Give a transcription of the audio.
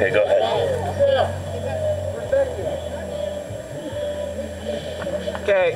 Okay, go ahead. Okay.